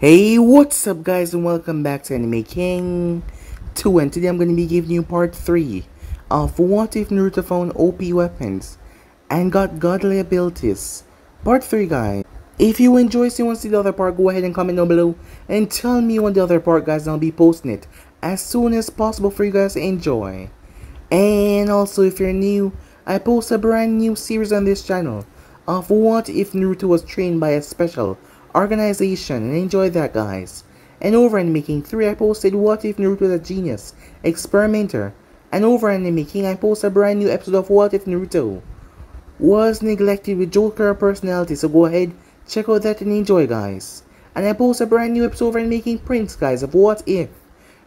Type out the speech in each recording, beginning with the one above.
Hey, what's up guys and welcome back to Anime King 2 and today I'm going to be giving you part 3 of What If Naruto found OP weapons and got godly abilities. Part 3 guys. If you enjoy seeing see the other part, go ahead and comment down below and tell me on the other part guys and I'll be posting it as soon as possible for you guys to enjoy. And also if you're new, I post a brand new series on this channel of What If Naruto was trained by a special organization and enjoy that guys. And over in Making 3 I posted What If Naruto was a Genius, Experimenter. And over in Making I posted a brand new episode of What If Naruto was neglected with Joker personality so go ahead, check out that and enjoy guys. And I post a brand new episode over in Making prints, guys of What If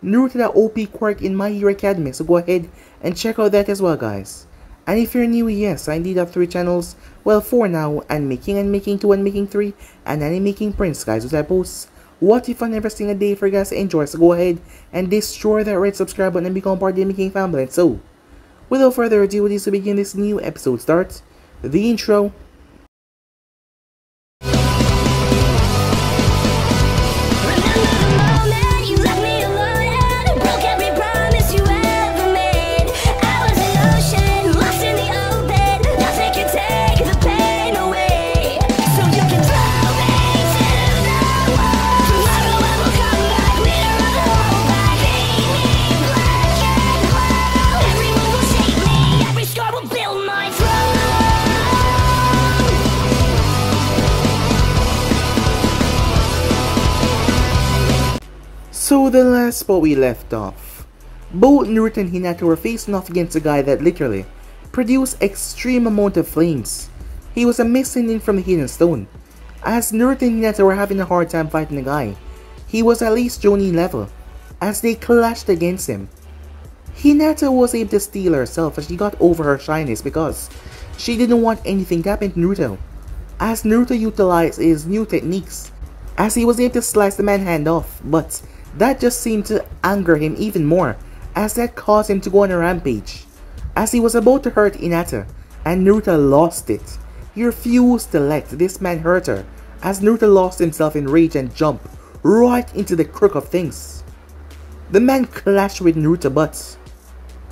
Naruto the OP quirk in My Hero Academy so go ahead and check out that as well guys. And if you're new, yes, I indeed have three channels. Well, four now, and making and making two and making three, and then making prince, guys, which I post. What if I never sing a day for you guys to enjoy? So go ahead and destroy that red subscribe button and become part of the making family. So, without further ado, it is to begin this new episode. Start the intro. So the last spot we left off, both Naruto and Hinata were facing off against a guy that literally produced extreme amount of flames. He was a missing-nin from the Hidden Stone. As Naruto and Hinata were having a hard time fighting the guy, he was at least Jonin level, as they clashed against him. Hinata was able to steal herself as she got over her shyness because she didn't want anything to happen to Naruto. As Naruto utilized his new techniques, as he was able to slice the man's hand off, but that just seemed to anger him even more, as that caused him to go on a rampage. As he was about to hurt Hinata, and Naruto lost it. He refused to let this man hurt her, as Naruto lost himself in rage and jumped right into the crook of things. The man clashed with Naruto but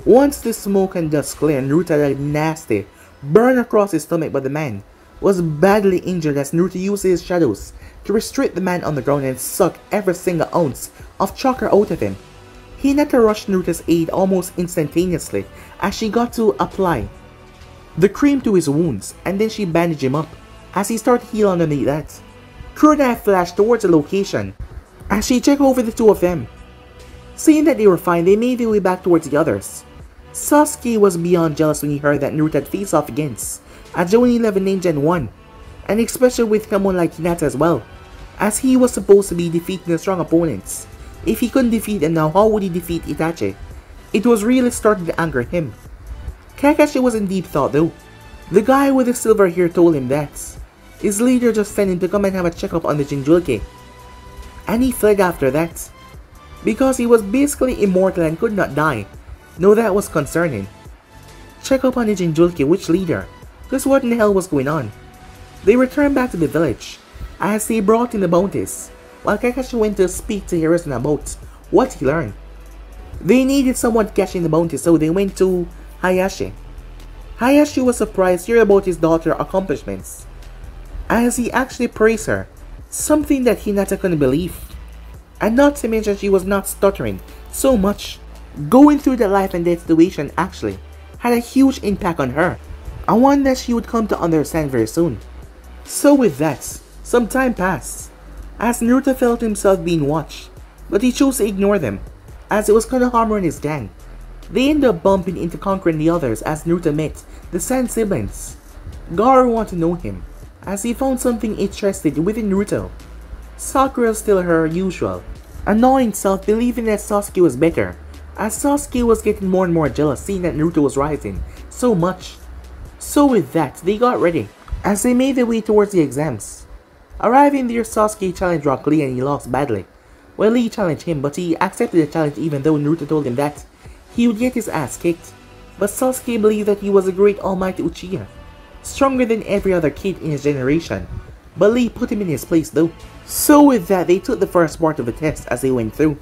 once the smoke and dust cleared, Naruto had a nasty burn across his stomach but the man was badly injured as Naruto used his shadows to restrict the man on the ground and suck every single ounce of chakra out of him. Hinata rushed Naruto's aid almost instantaneously as she got to apply the cream to his wounds and then she bandaged him up as he started to heal underneath that. Kurenai flashed towards the location as she checked over the two of them. Seeing that they were fine, they made their way back towards the others. Sasuke was beyond jealous when he heard that Naruto had faced off against a Jonin 11 ninja and won, and especially with someone like Hinata as well, as he was supposed to be defeating the strong opponents. If he couldn't defeat them now, how would he defeat Itachi? It was really starting to anger him. Kakashi was in deep thought though. The guy with the silver hair told him that his leader just sent him to come and have a checkup on the Jinchuriki. And he fled after that. Because he was basically immortal and could not die. No, that was concerning. Check up on the Jinchuriki, which leader? Just what in the hell was going on? They returned back to the village, as they brought in the bounties while Kakashi went to speak to Hiruzen about what he learned. They needed someone in the bounty, so they went to Hiashi. Hiashi was surprised to hear about his daughter's accomplishments, as he actually praised her, something that Hinata couldn't believe. And not to mention she was not stuttering so much. Going through the life and death situation actually had a huge impact on her, and one that she would come to understand very soon. So with that, some time passed, as Naruto felt himself being watched, but he chose to ignore them, as it was Konohamaru and his gang. They ended up bumping into conquering the others as Naruto met the Sand siblings. Gaara wanted to know him, as he found something interesting within Naruto. Sakura still her usual, annoying self believing that Sasuke was better, as Sasuke was getting more and more jealous seeing that Naruto was rising so much. So with that, they got ready, as they made their way towards the exams. Arriving there, Sasuke challenged Rock Lee and he lost badly. Well, Lee challenged him, but he accepted the challenge even though Naruto told him that he would get his ass kicked. But Sasuke believed that he was a great almighty Uchiha, stronger than every other kid in his generation. but Lee put him in his place though. So with that, they took the first part of the test as they went through.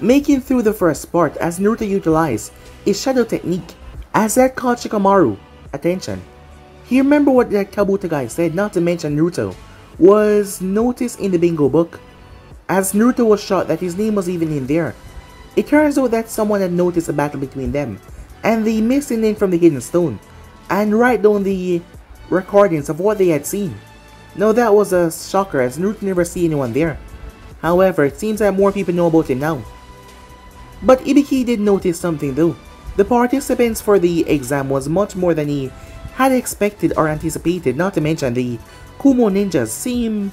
Making through the first part as Naruto utilized his shadow technique as that caught Shikamaru attention. He remembered what that Kabuto guy said, not to mention Naruto, was noticed in the bingo book. As Naruto was shot that his name was even in there. It turns out that someone had noticed a battle between them, and the missing name from the hidden stone, and write down the recordings of what they had seen. Now that was a shocker as Naruto never see anyone there. However, it seems that more people know about him now. But Ibiki did notice something though. The participants for the exam was much more than he had expected or anticipated, not to mention the Kumo ninjas seem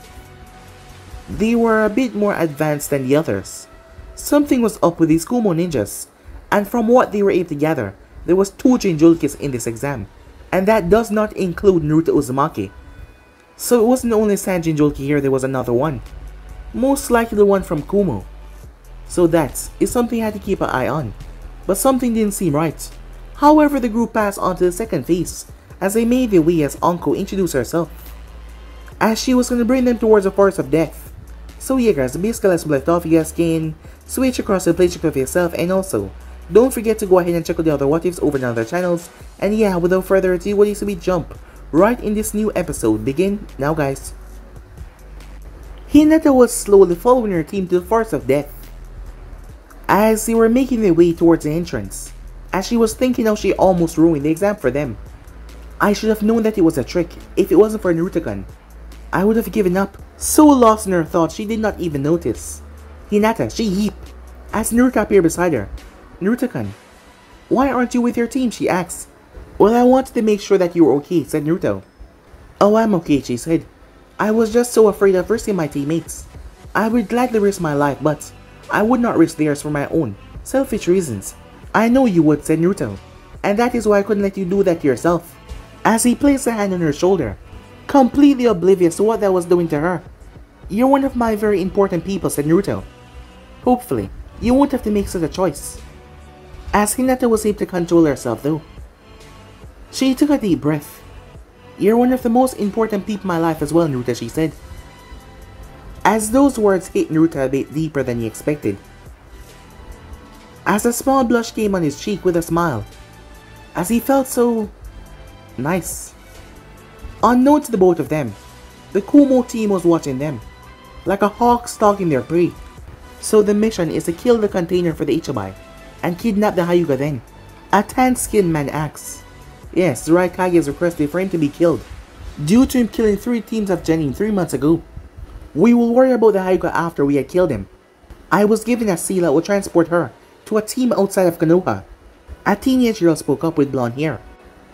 they were a bit more advanced than the others. Something was up with these Kumo ninjas, and from what they were able to gather, there was two Jinchurikis in this exam, and that does not include Naruto Uzumaki. So it wasn't only Sanjin Jinchuriki here, there was another one. Most likely the one from Kumo. So that is something I had to keep an eye on. But something didn't seem right. However, the group passed on to the second phase, as they made their way as Anko introduced herself. As she was going to bring them towards the forest of death. So yeah guys, basically let's left off, you guys can switch across the playcheck of yourself and also, don't forget to go ahead and check out the other what ifs over on other channels. And yeah, without further ado, what is to be jump right in this new episode. Begin now guys. Hinata was slowly following her team to the forest of death as they were making their way towards the entrance, as she was thinking how she almost ruined the exam for them. I should have known that it was a trick, if it wasn't for Naruto-kun. I would have given up, so lost in her thoughts she did not even notice. Hinata, she yeeped, as Naruto appeared beside her. Naruto-kun, why aren't you with your team, she asked. Well, I wanted to make sure that you were okay, said Naruto. Oh, I'm okay, she said. I was just so afraid of risking my teammates. I would gladly risk my life, but I would not risk theirs for my own, selfish reasons. I know you would, said Naruto, and that is why I couldn't let you do that yourself. As he placed a hand on her shoulder, completely oblivious to what that was doing to her. You're one of my very important people, said Naruto. Hopefully, you won't have to make such a choice. As Hinata was able to control herself though. She took a deep breath. You're one of the most important people in my life as well, Naruto, she said as those words hit Naruto a bit deeper than he expected. As a small blush came on his cheek with a smile, as he felt so nice. Unknown to the both of them, the Kumo team was watching them, like a hawk stalking their prey. So the mission is to kill the container for the Ichibi, and kidnap the Hyuga then. A tan-skinned man asks. Yes, Raikage has requested for him to be killed, due to him killing three teams of Genin three months ago. We will worry about the Hyuga after we had killed him. I was given a seal that would transport her to a team outside of Konoha. A teenage girl spoke up with blonde hair.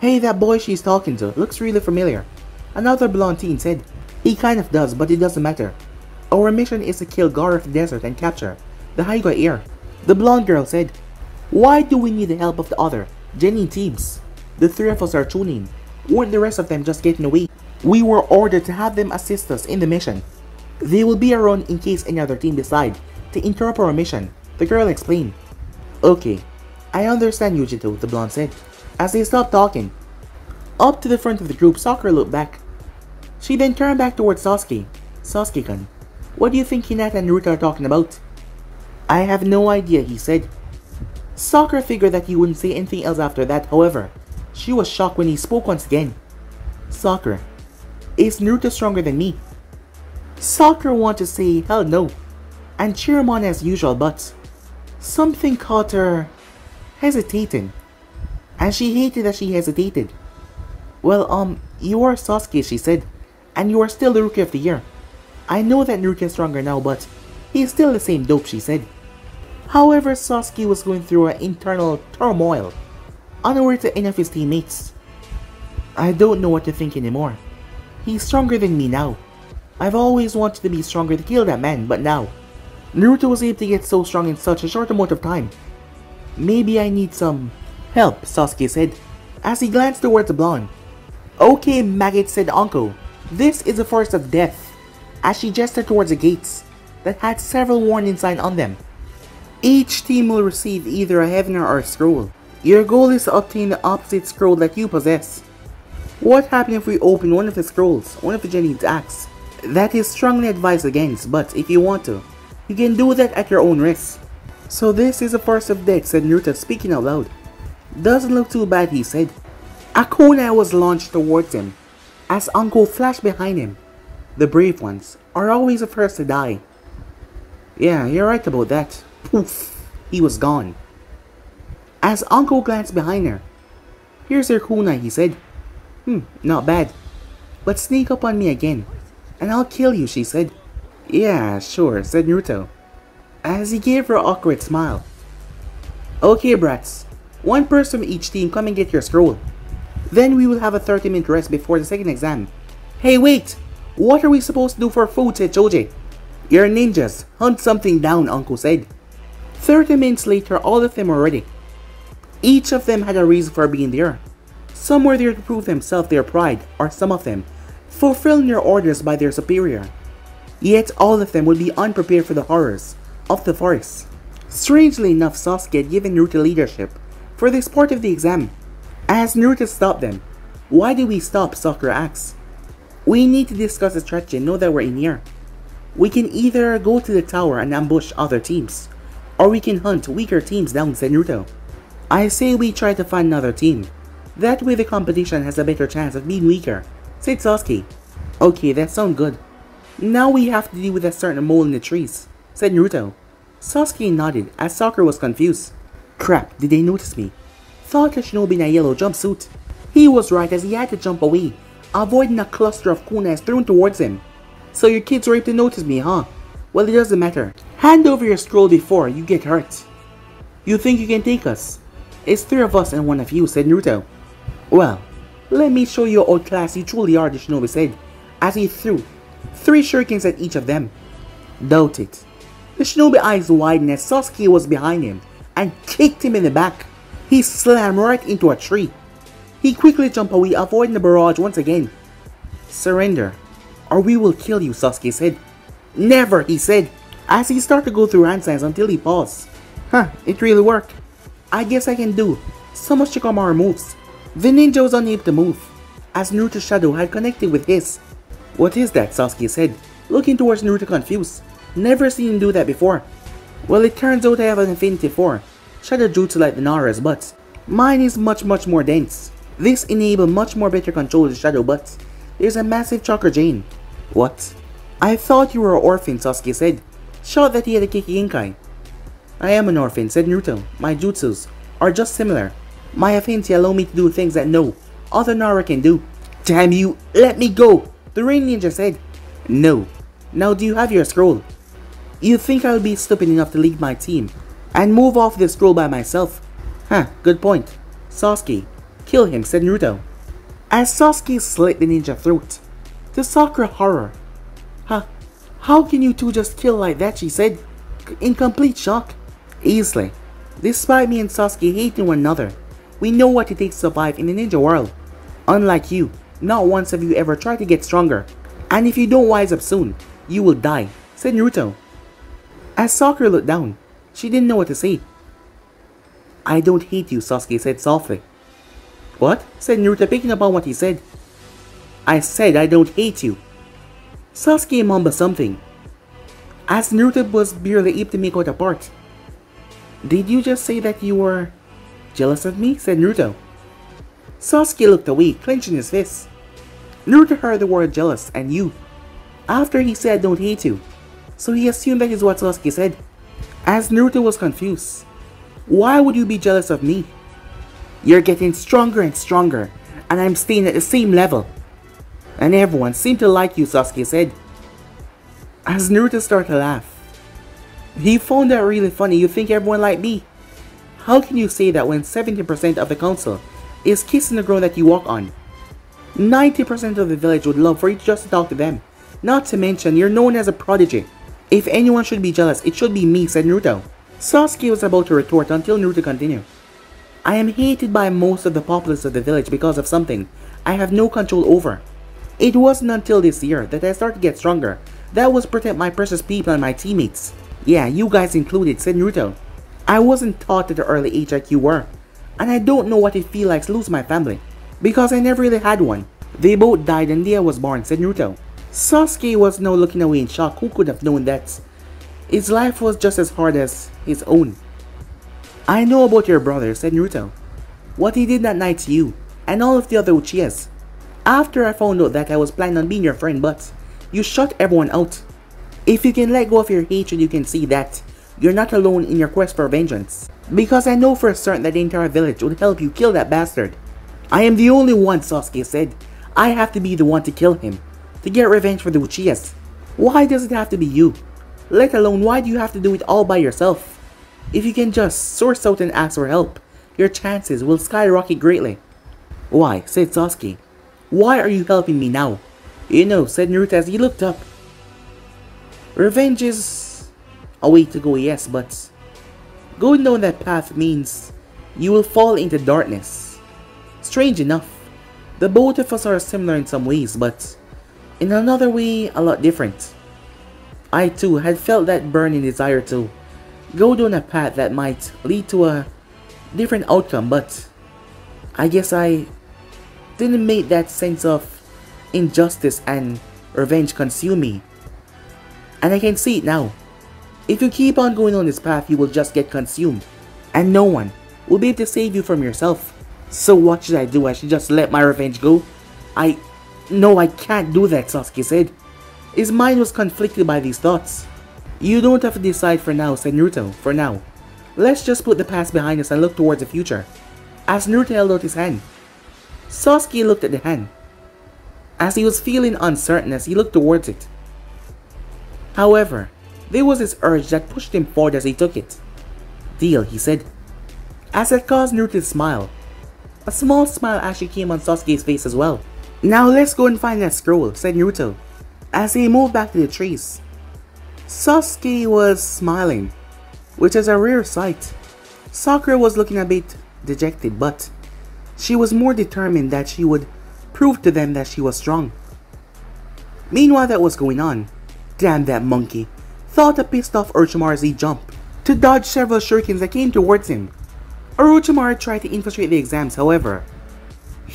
Hey, that boy she's talking to looks really familiar. Another blonde teen said, He kind of does, but it doesn't matter. Our mission is to kill the desert and capture the Hyuga heir. The blonde girl said, Why do we need the help of the other, Genin teams? The three of us are tuning. Weren't the rest of them just getting away? We were ordered to have them assist us in the mission. They will be around in case any other team decide to interrupt our mission, the girl explained. Okay, I understand Yugito, the blonde said, as they stopped talking. Up to the front of the group, Sakura looked back. She then turned back towards Sasuke. Sasuke-kun, what do you think Hinata and Naruto are talking about? I have no idea, he said. Sakura figured that he wouldn't say anything else after that, however, she was shocked when he spoke once again. Sakura, is Naruto stronger than me? Sakura wanted to say hell no, and cheer him on as usual, but something caught her hesitating, and she hated that she hesitated. Well, um, you are Sasuke, she said, and you are still the Rookie of the Year. I know that Naruto is stronger now, but he's still the same dope, she said. However, Sasuke was going through an internal turmoil, unaware to any of his teammates. I don't know what to think anymore. He's stronger than me now. I've always wanted to be stronger to kill that man, but now, Naruto was able to get so strong in such a short amount of time. Maybe I need some help, Sasuke said, as he glanced towards the blonde. Okay, maggot, said Anko. This is the forest of death, as she gestured towards the gates that had several warning signs on them. Each team will receive either a heavener or a scroll. Your goal is to obtain the opposite scroll that you possess. What happens if we open one of the scrolls, one of the Genin's acts? That is strongly advised against, but if you want to, you can do that at your own risk. So this is the first of death, said Naruto speaking out loud. Doesn't look too bad, he said. A kunai was launched towards him, as Anko flashed behind him. The brave ones are always the first to die. Yeah, you're right about that. Poof, he was gone. As Anko glanced behind her, Here's your kunai, he said. Hmm, not bad. But sneak up on me again, and I'll kill you, she said. Yeah, sure, said Naruto, as he gave her an awkward smile. Okay, brats. One person from each team come and get your scroll. Then we will have a 30 minute rest before the second exam. Hey, wait! What are we supposed to do for food, said Choji. You're ninjas. Hunt something down, Anko said. 30 minutes later, all of them were ready. Each of them had a reason for being there. Some were there to prove themselves their pride, or some of them, fulfilling their orders by their superior. Yet all of them would be unprepared for the horrors of the forest. Strangely enough, Sasuke had given Naruto leadership for this part of the exam. As Naruto stopped them, why did we stop, Sakura asked. We need to discuss the strategy and know that we're in here. We can either go to the tower and ambush other teams, or we can hunt weaker teams down, said Naruto. I say we try to find another team. That way the competition has a better chance of being weaker, said Sasuke. Okay, that sounds good. Now we have to deal with a certain mole in the trees, said Naruto. Sasuke nodded as Sakura was confused. Crap, did they notice me? Thought a shinobi in a yellow jumpsuit. He was right as he had to jump away, avoiding a cluster of kunais thrown towards him. So your kids were able to notice me, huh? Well, it doesn't matter. Hand over your scroll before you get hurt. You think you can take us? It's three of us and one of you, said Naruto. Well, let me show you how class you truly are, the shinobi said, as he threw three shurikens at each of them. Doubt it. The shinobi eyes widened as Sasuke was behind him and kicked him in the back. He slammed right into a tree. He quickly jumped away, avoiding the barrage once again. Surrender, or we will kill you, Sasuke said. Never, he said, as he started to go through hand signs until he paused. Huh, it really worked. I guess I can do some of Shikamaru moves. The ninja was unable to move, as Naruto's shadow had connected with his. What is that? Sasuke said, looking towards Naruto confused. Never seen him do that before. Well, it turns out I have an Infinity 4, Shadow Jutsu like the Nara's, but mine is much much more dense. This enable much more better control the Shadow, but there's a massive Chakra Jane. What? I thought you were an orphan, Sasuke said. Shot that he had a Kekkei Genkai. I am an orphan, said Naruto. My jutsus are just similar. My affinity allow me to do things that no other Nara can do. Damn you, let me go! The Rain Ninja said. No. Now do you have your scroll? You think I'll be stupid enough to leave my team and move off this scroll by myself? Huh, good point. Sasuke, kill him, said Naruto. As Sasuke slit the ninja throat, the Sakura horror. Huh, how can you two just kill like that, she said, in complete shock. Easily. Despite me and Sasuke hating one another, we know what it takes to survive in the ninja world. Unlike you, not once have you ever tried to get stronger. And if you don't wise up soon, you will die, said Naruto. As Sakura looked down, she didn't know what to say. I don't hate you, Sasuke said softly. What? said Naruto picking up what he said. I said I don't hate you. Sasuke mumbled something. As Naruto was barely able to make out a part, did you just say that you were jealous of me? said Naruto. Sasuke looked away, clenching his fists. Naruto heard the word jealous and you. After he said don't hate you, so he assumed that is what Sasuke said. As Naruto was confused, why would you be jealous of me? You're getting stronger and stronger, and I'm staying at the same level. And everyone seemed to like you, Sasuke said. As Naruto started to laugh, he found that really funny. You think everyone like me? How can you say that when 70% of the council is kissing the ground that you walk on? 90% of the village would love for you just to talk to them. Not to mention, you're known as a prodigy. If anyone should be jealous, it should be me, said Naruto. Sasuke was about to retort until Naruto continued. I am hated by most of the populace of the village because of something I have no control over. It wasn't until this year that I started to get stronger. That was protect my precious people and my teammates. Yeah, you guys included, said Naruto. I wasn't taught at the early age like you were, and I don't know what it feels like to lose my family. Because I never really had one. They both died and Leah was born, said Naruto. Sasuke was now looking away in shock. Who could have known that his life was just as hard as his own? I know about your brother, said Naruto. What he did that night to you, and all of the other Uchihas. After I found out that I was planning on being your friend, but you shut everyone out. If you can let go of your hatred, you can see that you're not alone in your quest for vengeance. Because I know for certain that the entire village would help you kill that bastard. I am the only one, Sasuke said. I have to be the one to kill him. To get revenge for the Uchihas. Why does it have to be you? Let alone why do you have to do it all by yourself? If you can just source out and ask for help, your chances will skyrocket greatly. Why, said Sasuke. Why are you helping me now? You know, said Naruto as he looked up. Revenge is a way to go, yes, but going down that path means you will fall into darkness. Strange enough, the both of us are similar in some ways, but in another way, a lot different. I too had felt that burning desire to go down a path that might lead to a different outcome, but I guess I didn't make that sense of injustice and revenge consume me. And I can see it now. If you keep on going on this path, you will just get consumed. And no one will be able to save you from yourself. So what should I do? I should just let my revenge go? I... No, I can't do that, Sasuke said. His mind was conflicted by these thoughts. You don't have to decide for now, said Naruto, for now. Let's just put the past behind us and look towards the future. As Naruto held out his hand, Sasuke looked at the hand. As he was feeling uncertain as he looked towards it. However, there was this urge that pushed him forward as he took it. Deal, he said. As it caused Naruto to smile. A small smile actually came on Sasuke's face as well. Now let's go and find that scroll, said Naruto, as he moved back to the trees. Sasuke was smiling, which is a rare sight. Sakura was looking a bit dejected, but she was more determined that she would prove to them that she was strong. Meanwhile that was going on, damn that monkey, thought a pissed off Orochimaru as he jumped to dodge several shurikens that came towards him. Orochimaru tried to infiltrate the exams, however,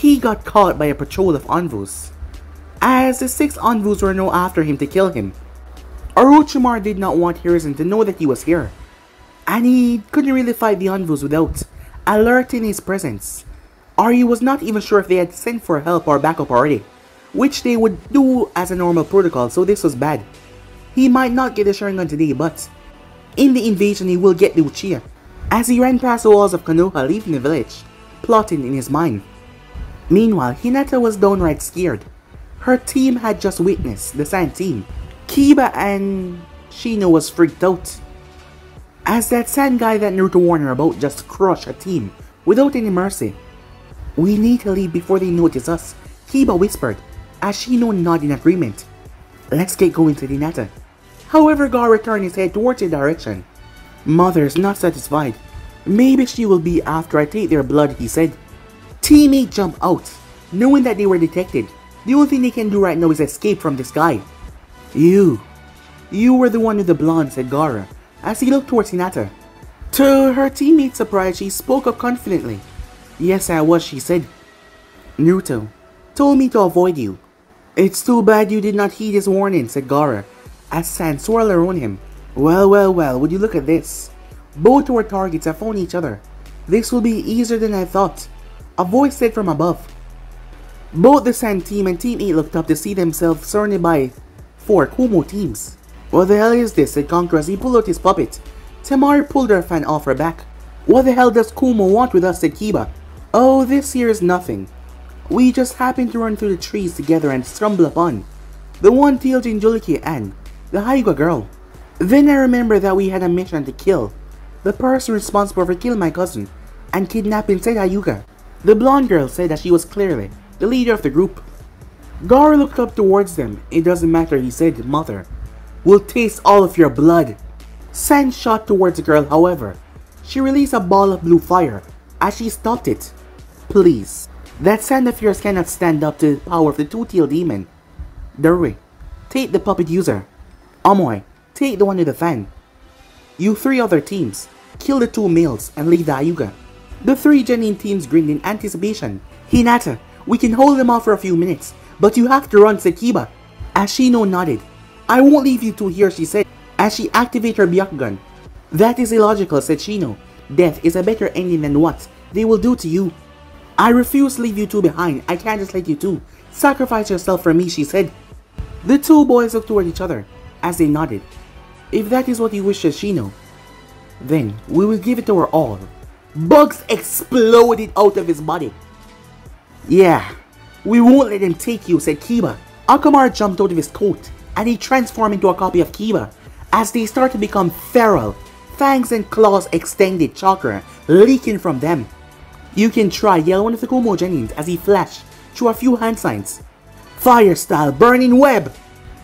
he got caught by a patrol of ANBU, as the six ANBU were now after him to kill him. Orochimaru did not want Hiruzen to know that he was here, and he couldn't really fight the ANBU without alerting his presence. Aryu was not even sure if they had sent for help or backup already, which they would do as a normal protocol, so this was bad. He might not get the Sharingan today, but in the invasion he will get the Uchiha. As he ran past the walls of Konoha leaving the village, plotting in his mind. Meanwhile, Hinata was downright scared. Her team had just witnessed the Sand team. Kiba and Shino was freaked out. As that Sand guy that Naruto warned her about just crushed a team without any mercy. We need to leave before they notice us, Kiba whispered, as Shino nodded in agreement. Let's get going to Hinata. However, Gaara turned his head towards the direction. Mother's not satisfied. Maybe she will be after I take their blood, he said. Teammate jump out, knowing that they were detected. The only thing they can do right now is escape from this guy. You. You were the one with the blonde, said Gaara, as he looked towards Hinata. To her teammate's surprise, she spoke up confidently. Yes, I was, she said. Naruto told me to avoid you. It's too bad you did not heed his warning, said Gaara, as sand swirled around him. Well, well, well, would you look at this? Both were targets have found each other. This will be easier than I thought. A voice said from above. Both the Sand team and Team 8 looked up to see themselves surrounded by four Kumo teams. What the hell is this? said Kankuro as he pulled out his puppet. Temari pulled her fan off her back. What the hell does Kumo want with us? said Kiba. Oh, this here is nothing. We just happened to run through the trees together and stumble upon the one tailed Jinchuriki and the Hyuga girl. Then I remember that we had a mission to kill the person responsible for killing my cousin and kidnapping said Hyuga. The blonde girl said that she was clearly the leader of the group. Gaara looked up towards them. It doesn't matter, he said, Mother. We'll taste all of your blood. Sand shot towards the girl, however. She released a ball of blue fire as she stopped it. Please. That sand of yours cannot stand up to the power of the two-tailed demon. Derry, take the puppet user. Amoy, take the one with the fan. You three other teams, kill the two males and leave the Hyuga. The three Genin teams grinned in anticipation. Hinata, We can hold them off for a few minutes, but you have to run, said Ashino nodded. I won't leave you two here, she said, as she activated her Byakugan. That is illogical, said Shino. Death is a better ending than what they will do to you. I refuse to leave you two behind. I can't just let you two. Sacrifice yourself for me, she said. The two boys looked toward each other as they nodded. If that is what you wish, Shino, then we will give it our all. Bugs exploded out of his body. Yeah, we won't let him take you, said Kiba. Akamaru jumped out of his coat and he transformed into a copy of Kiba. As they start to become feral, fangs and claws extended chakra leaking from them. You can try yell one of the Genins as he flashed through a few hand signs. Fire style burning web!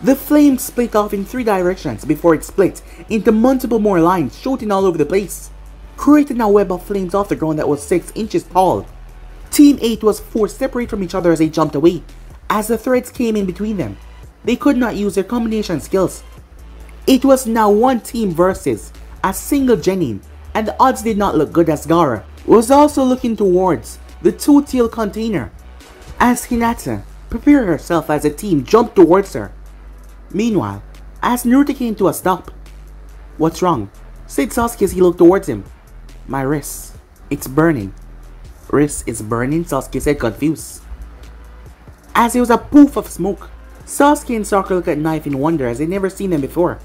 The flame split off in three directions before it split into multiple more lines shooting all over the place, creating a web of flames off the ground that was 6 inches tall. Team 8 was forced separate from each other as they jumped away, as the threads came in between them. They could not use their combination skills. It was now one team versus a single Genin, and the odds did not look good as Gaara was also looking towards the two-tail container. As Hinata prepared herself as a team jumped towards her, Meanwhile, as Naruto came to a stop, What's wrong? said Sasuke as he looked towards him. My wrist. It's burning. Wrist is burning, Sasuke said confused. As there was a poof of smoke, Sasuke and Sakura looked at Knife in wonder as they'd never seen them before.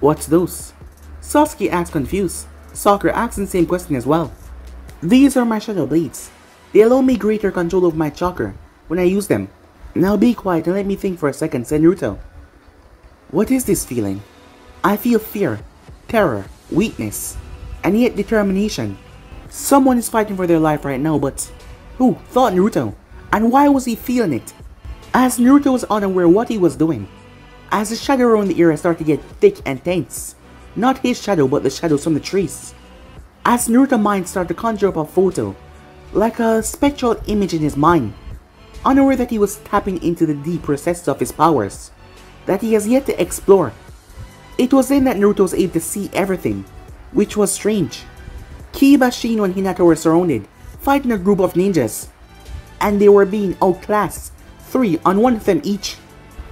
What's those? Sasuke asked confused. Sakura asked the same question as well. These are my shadow blades. They allow me greater control over my chakra when I use them. Now be quiet and let me think for a second, said Naruto. What is this feeling? I feel fear, terror, weakness, and yet determination. Someone is fighting for their life right now, but who? Thought Naruto. And why was he feeling it? As Naruto was unaware what he was doing, as the shadow around the area started to get thick and tense, not his shadow but the shadows from the trees. As Naruto's mind started to conjure up a photo, like a spectral image in his mind, unaware that he was tapping into the deep recesses of his powers that he has yet to explore. It was then that Naruto was able to see everything, which was strange. Kiba, Shino, and Hinata were surrounded, fighting a group of ninjas, and they were being outclassed, three on one of them each.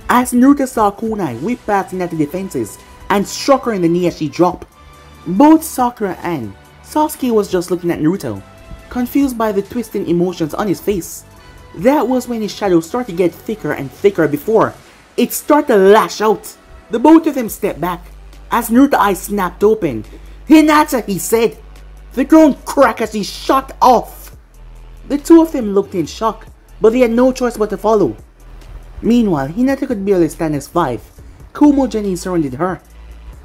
As Naruto saw Kunai whip past Hinata's defenses and struck her in the knee as she dropped. Both Sakura and Sasuke was just looking at Naruto, confused by the twisting emotions on his face. That was when his shadow started to get thicker and thicker before it started to lash out. The both of them stepped back as Naruto's eyes snapped open. Hinata, he said. The ground cracked as he shot off. The two of them looked in shock, but they had no choice but to follow. Meanwhile, Hinata could barely stand as five. Kumo Genin surrounded her.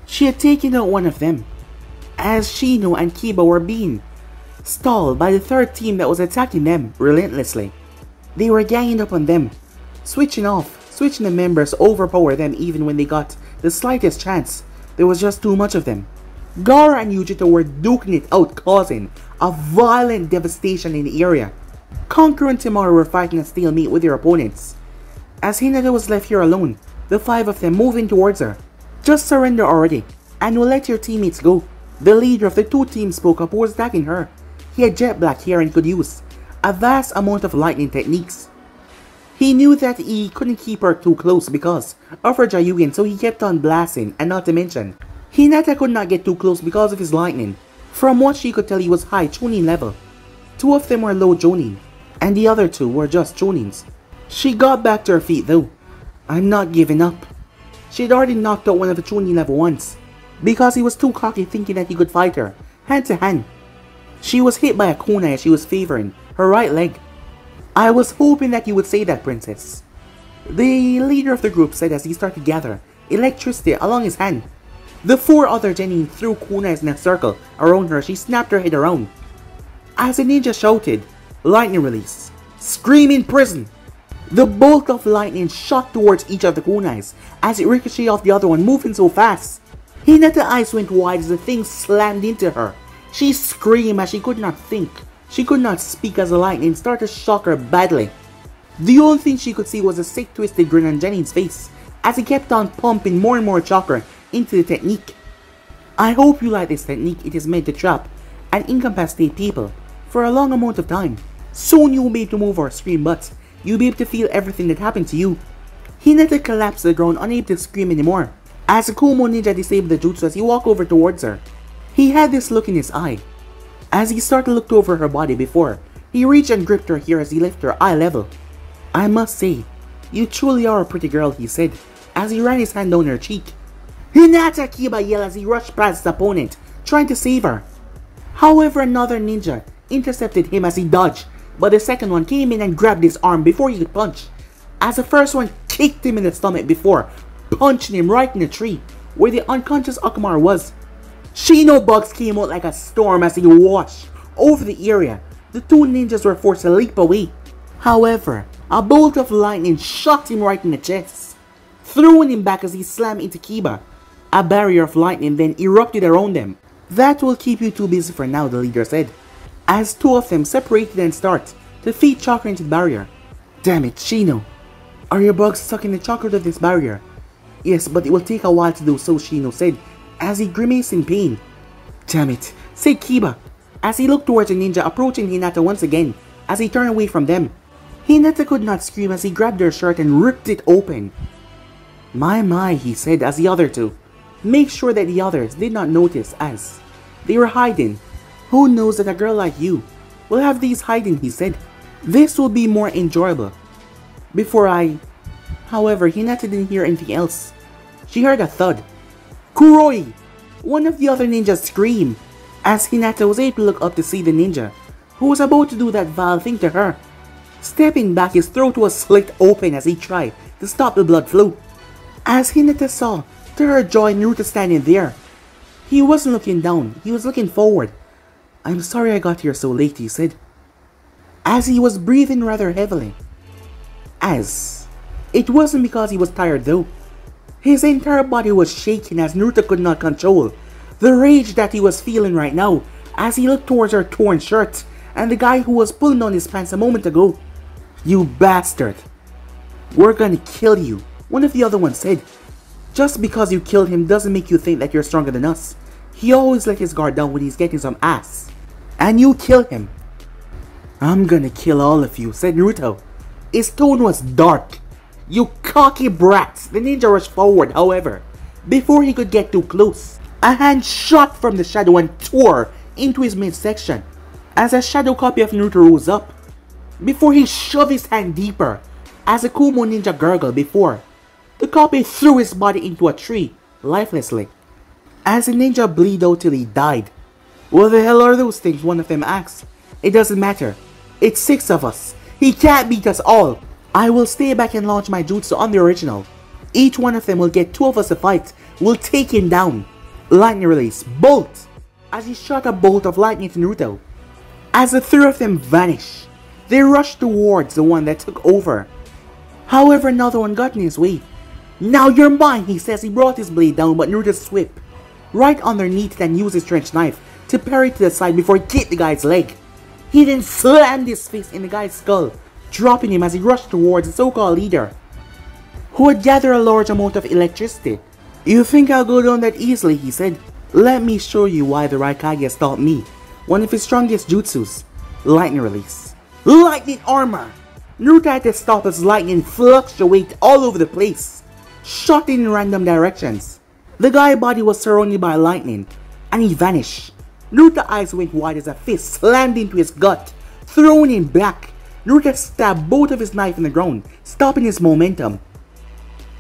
She had taken out one of them, as Shino and Kiba were being stalled by the third team that was attacking them relentlessly. They were ganging up on them, switching off, switching the members overpower them even when they got the slightest chance. There was just too much of them. Gaara and Yugito were duking it out causing a violent devastation in the area. Kankuro and Temari were fighting a stalemate with their opponents. As Hinata was left here alone, the five of them moving towards her. Just surrender already, and we'll let your teammates go. The leader of the two teams spoke up who was attacking her. He had jet black hair and could use a vast amount of lightning techniques. He knew that he couldn't keep her too close because of her Jayugen so he kept on blasting and not to mention, Hinata could not get too close because of his lightning. From what she could tell he was high Chunin level. Two of them were low Jonin, and the other two were just Chunins. She got back to her feet though. I'm not giving up. She had already knocked out one of the Chunin level once, because he was too cocky thinking that he could fight her, hand to hand. She was hit by a kunai she was favoring, her right leg. I was hoping that you would say that, princess. The leader of the group said as he started to gather electricity along his hand. The four other Genin threw kunais in a circle around her. She snapped her head around. As the ninja shouted, lightning release, scream in prison. The bolt of lightning shot towards each of the kunais as it ricocheted off the other one, moving so fast. Hinata's eyes went wide as the thing slammed into her. She screamed as she could not think. She could not speak as the lightning started to shock her badly. The only thing she could see was a sick twisted grin on Jenny's face as he kept on pumping more and more chakra into the technique. I hope you like this technique, it is meant to trap and incapacitate people for a long amount of time. Soon you won't be able to move or scream, but you'll be able to feel everything that happened to you. Hinata collapsed to the ground, unable to scream anymore. As the Kumo Ninja disabled the jutsu as he walked over towards her, he had this look in his eye. As he started to look over her body before, he reached and gripped her here as he lifted her eye level. I must say, you truly are a pretty girl, he said, as he ran his hand down her cheek. Hinata Kiba yelled as he rushed past his opponent, trying to save her. However, another ninja intercepted him as he dodged, but the second one came in and grabbed his arm before he could punch, as the first one kicked him in the stomach before punching him right in the tree, where the unconscious Akamaru was. Shino bugs came out like a storm as he washed over the area. The two ninjas were forced to leap away. However, a bolt of lightning shot him right in the chest, throwing him back as he slammed into Kiba. A barrier of lightning then erupted around them. That will keep you too busy for now, the leader said, as two of them separated and start to feed Chakra into the barrier. Damn it, Shino. Are your bugs stuck in the chakra of this barrier? Yes, but it will take a while to do so, Shino said, as he grimaced in pain. Damn it, said Kiba, as he looked towards the ninja approaching Hinata once again, as he turned away from them. Hinata could not scream as he grabbed her shirt and ripped it open. My my, he said as the other two. Make sure that the others did not notice as they were hiding. Who knows that a girl like you will have these hiding, he said. This will be more enjoyable. Before I... However, Hinata didn't hear anything else. She heard a thud. Kuroi! One of the other ninjas screamed as Hinata was able to look up to see the ninja who was about to do that vile thing to her. Stepping back, his throat was slit open as he tried to stop the blood flow. As Hinata saw, to joy, Naruto standing there. He wasn't looking down, he was looking forward. I'm sorry I got here so late, he said. As he was breathing rather heavily. As. It wasn't because he was tired though. His entire body was shaking as Naruto could not control the rage that he was feeling right now as he looked towards her torn shirt and the guy who was pulling on his pants a moment ago. You bastard. We're gonna kill you, one of the other ones said. Just because you killed him doesn't make you think that you're stronger than us. He always let his guard down when he's getting some ass. And you kill him. I'm gonna kill all of you, said Naruto. His tone was dark. You cocky brats! The ninja rushed forward, however. Before he could get too close, a hand shot from the shadow and tore into his midsection as a shadow copy of Naruto rose up. Before he shoved his hand deeper, as a Kumo ninja gurgled before, the copy threw his body into a tree, lifelessly. As the ninja bleed out till he died. What the hell are those things? One of them asked. It doesn't matter. It's six of us. He can't beat us all. I will stay back and launch my jutsu on the original. Each one of them will get two of us to fight. We'll take him down. Lightning release. Bolt! As he shot a bolt of lightning to Naruto. As the three of them vanish, they rush towards the one that took over. However, another one got in his way. Now you're mine, he says. He brought his blade down, but Naruto swept right underneath and used his trench knife to parry to the side before he hit the guy's leg. He then slammed his fist in the guy's skull, dropping him as he rushed towards the so-called leader, who had gathered a large amount of electricity. You think I'll go down that easily, he said. Let me show you why the Raikage has taught me one of his strongest jutsus, lightning release. Lightning armor! Naruto had to stop as lightning fluctuated all over the place, shot in random directions. The guy's body was surrounded by lightning, and he vanished. Naruto's eyes went wide as a fist slammed into his gut, throwing him back. Luther stabbed both of his knife in the ground, stopping his momentum.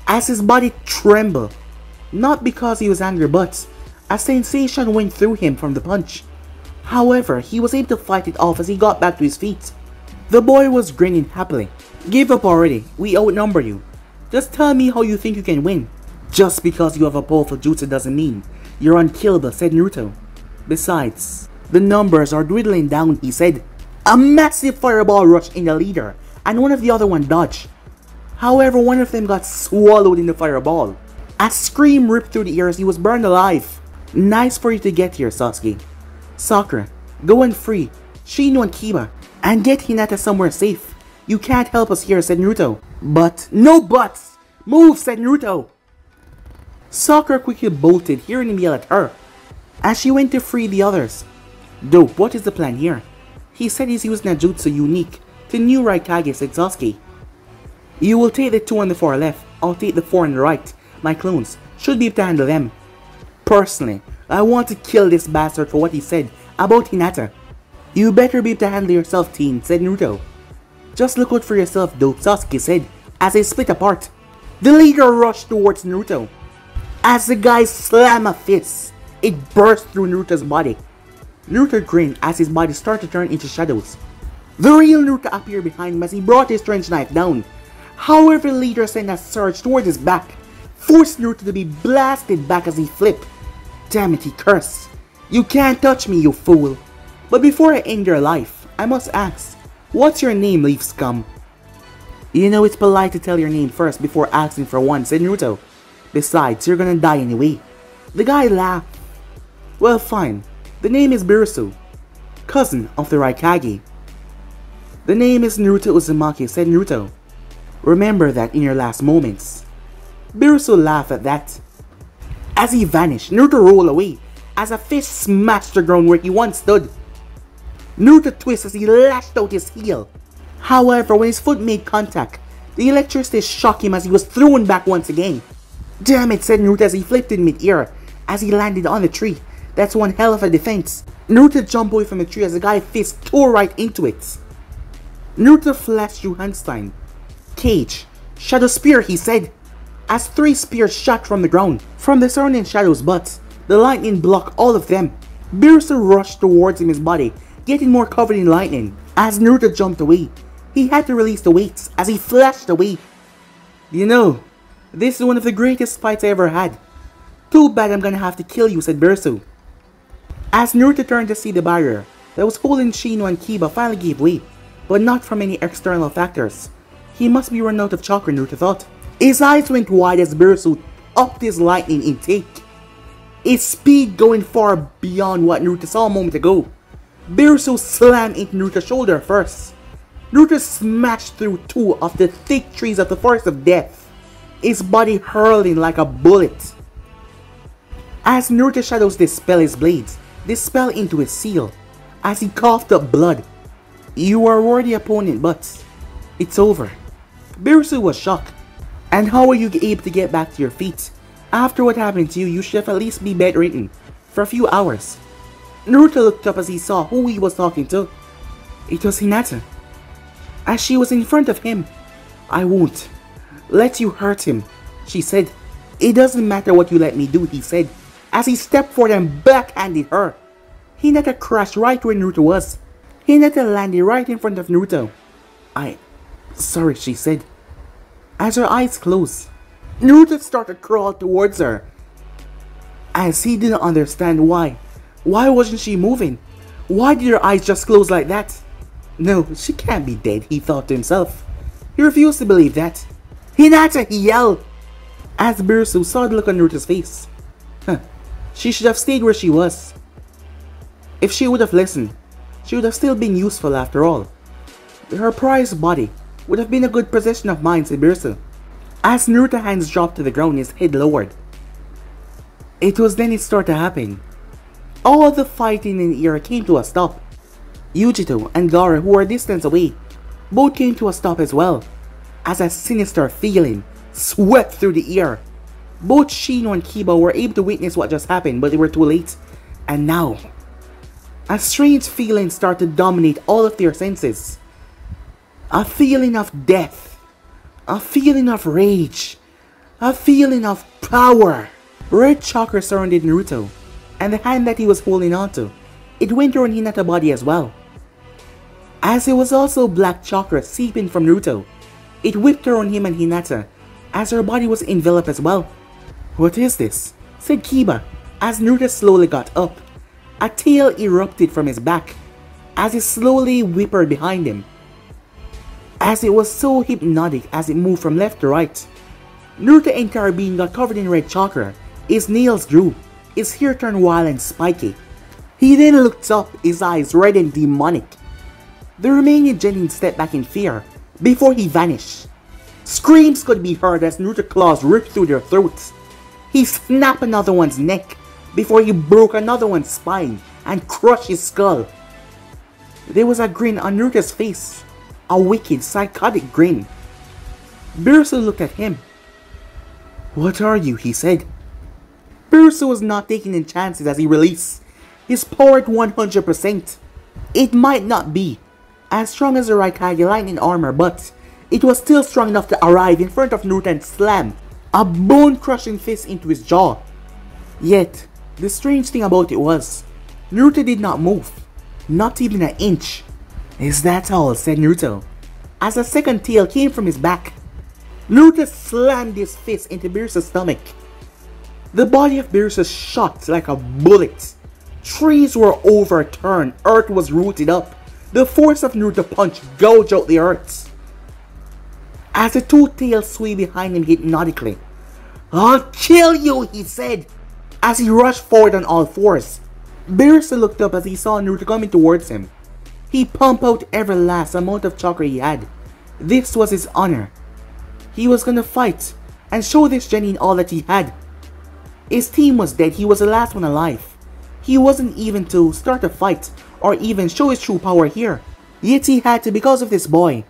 As his body trembled, not because he was angry but a sensation went through him from the punch. However, he was able to fight it off as he got back to his feet. The boy was grinning happily. Give up already, we outnumber you. Just tell me how you think you can win. Just because you have a powerful jutsu doesn't mean you're unkillable, said Naruto. Besides, the numbers are dwindling down, he said. A massive fireball rushed in the leader, and one of the other one dodged. However, one of them got swallowed in the fireball. A scream ripped through the ears, he was burned alive. Nice for you to get here, Sasuke. Sakura, go and free Shino and Kiba, and get Hinata somewhere safe. You can't help us here, said Naruto. But, no buts! Move, said Naruto! Sakura quickly bolted, hearing him yell at her, as she went to free the others. Dope, what is the plan here? He said he's using a jutsu unique to new Raikage, said Sasuke. You will take the two on the far left, I'll take the four on the right. My clones should be able to handle them. Personally, I want to kill this bastard for what he said about Hinata. You better be able to handle yourself, teen, said Naruto. Just look out for yourself though, Sasuke said, as they split apart. The leader rushed towards Naruto. As the guy slammed a fist, it burst through Naruto's body. Naruto grinned as his body started to turn into shadows. The real Naruto appeared behind him as he brought his strange knife down. However, the leader sent a surge towards his back, forced Naruto to be blasted back as he flipped. Damn it, he cursed. You can't touch me, you fool. But before I end your life, I must ask, what's your name, Leaf Scum? You know it's polite to tell your name first before asking for one, said Naruto. Besides, you're gonna die anyway. The guy laughed. Well, fine. The name is Birusu, cousin of the Raikage. The name is Naruto Uzumaki, said Naruto. Remember that in your last moments. Birusu laughed at that. As he vanished, Naruto rolled away as a fist smashed the ground where he once stood. Naruto twisted as he lashed out his heel. However, when his foot made contact, the electricity shocked him as he was thrown back once again. Damn it, said Naruto as he flipped in mid-air as he landed on the tree. That's one hell of a defense. Naruto jumped away from the tree as the guy's fist tore right into it. Naruto flashed through hand signs. Cage. Shadow Spear, he said. As three spears shot from the ground, from the surrounding shadows but the lightning blocked all of them. Birusu rushed towards him his body, getting more covered in lightning. As Naruto jumped away, he had to release the weights as he flashed away. You know, this is one of the greatest fights I ever had. Too bad I'm gonna have to kill you, said Birusu. As Naruto turned to see the barrier that was holding Shino and Kiba finally gave way, but not from any external factors. He must be run out of chakra, Naruto thought. His eyes went wide as Birusu upped his lightning intake. His speed going far beyond what Naruto saw a moment ago. Birusu slammed into Naruto's shoulder first. Naruto smashed through two of the thick trees of the Forest of Death, his body hurling like a bullet. As Naruto shadows dispel his blades, dispel into his seal, as he coughed up blood. You are a worthy opponent, but it's over. Birusu was shocked. And how are you able to get back to your feet? After what happened to you, you should have at least be bedridden for a few hours. Naruto looked up as he saw who he was talking to. It was Hinata as she was in front of him. I won't let you hurt him, she said. It doesn't matter what you let me do, he said, as he stepped forward and backhanded her. Hinata crashed right where Naruto was. Hinata landed right in front of Naruto. I... sorry, she said. As her eyes closed, Naruto started to crawl towards her. As he didn't understand why. Why wasn't she moving? Why did her eyes just close like that? No, she can't be dead, he thought to himself. He refused to believe that. Hinata, he yelled! As Birusu saw the look on Naruto's face. Huh. She should have stayed where she was. If she would have listened, she would have still been useful after all. Her prized body would have been a good possession of mine, said Birusu. As Naruto's hands dropped to the ground, his head lowered. It was then it started to happen. All the fighting in the air came to a stop. Yugito and Gaara, who were distance away, both came to a stop as well, as a sinister feeling swept through the air. Both Shino and Kiba were able to witness what just happened, but they were too late. And now, a strange feeling started to dominate all of their senses. A feeling of death. A feeling of rage. A feeling of power. Red chakra surrounded Naruto, and the hand that he was holding onto, it went around Hinata's body as well. As it was also black chakra seeping from Naruto, it whipped around him and Hinata, as her body was enveloped as well. What is this? said Kiba, as Naruto slowly got up. A tail erupted from his back, as it slowly whippered behind him. As it was so hypnotic as it moved from left to right. Naruto's entire being got covered in red chakra, his nails grew, his hair turned wild and spiky. He then looked up, his eyes red and demonic. The remaining Genin stepped back in fear before he vanished. Screams could be heard as Naruto claws ripped through their throats. He snapped another one's neck before he broke another one's spine and crushed his skull. There was a grin on Naruto's face. A wicked, psychotic grin. Birusu looked at him. What are you? he said. Birusu was not taking in chances as he released. His power at 100%. It might not be as strong as the Raikage lightning armor, but it was still strong enough to arrive in front of Naruto and slam a bone-crushing fist into his jaw. Yet, the strange thing about it was, Naruto did not move, not even an inch. Is that all, said Naruto, as a second tail came from his back. Naruto slammed his fist into Birusu's stomach. The body of Birusu shot like a bullet. Trees were overturned, earth was rooted up. The force of Naruto punch gouged out the earth. As the two tails sway behind him hypnotically. I'll kill you, he said, as he rushed forward on all fours. Birusu looked up as he saw Naruto coming towards him. He pumped out every last amount of chakra he had. This was his honor. He was gonna fight and show this genin all that he had. His team was dead, he was the last one alive. He wasn't even to start a fight or even show his true power here. Yet he had to because of this boy.